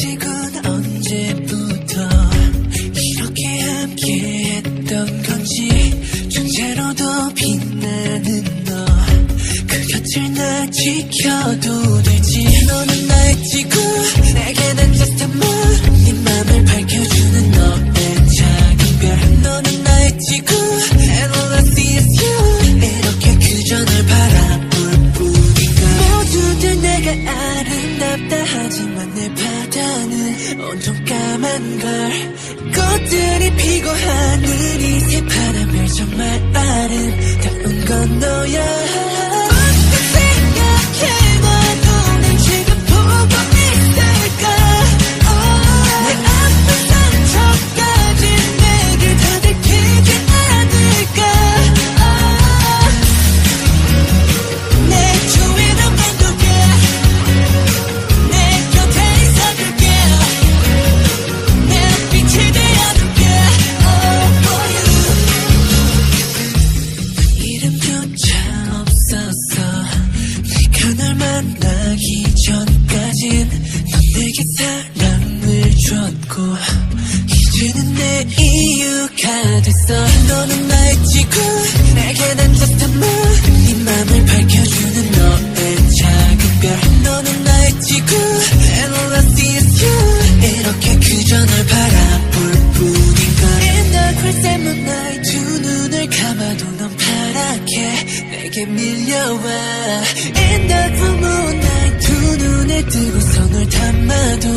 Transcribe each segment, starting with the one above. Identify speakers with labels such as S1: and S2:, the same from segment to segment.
S1: 그건 언제부터 이렇게 함께했던 건지 존재로도 빛나는 너 그 곁을 나 지켜도 될지. 너는 나의 지구 남자는 온통 까만 걸. 꽃들이 피고 하늘이 새파란 별 정말 아름다운 건 너야. 잘 없어, 내가 널 만나기 전까진 넌 내게 사랑을 줬고 이제는 내 이유가 됐어. 너는 나의 지구 내게 난 듯한 맘네 맘을 밝혀줘 뜨고 손을 담아도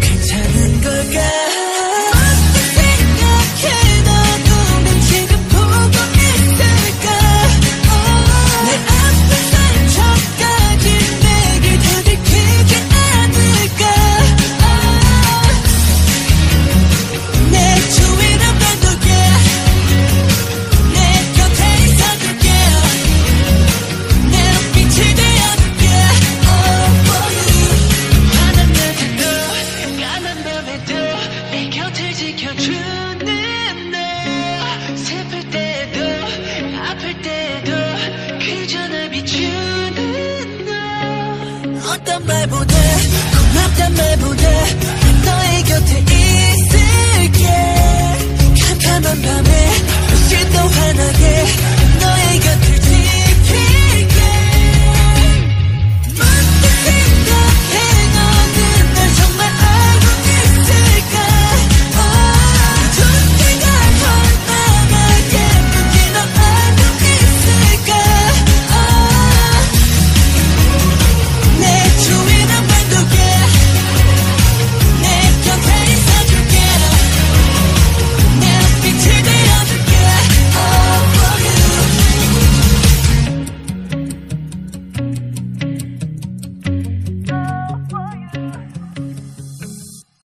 S1: 괜찮은 걸까? 말보다 고맙단 말보다